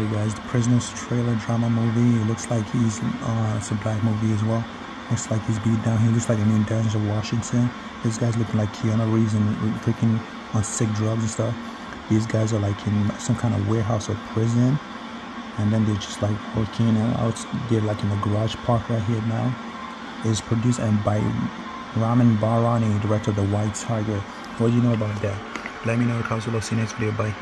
Hey guys, the Prisoners trailer drama movie. It looks like he's uh, it's a black movie as well. Looks like he's beat down. He looks like a new of Washington. This guy's looking like Keanu Reeves and freaking on sick drugs and stuff. These guys are like in some kind of warehouse or prison, and then they're just like working out. They're like in a garage park right here now. It's produced and by Ramin Bahrani, director of The White Tiger. What do you know about that? Let me know in the comments below. See you next video. Bye.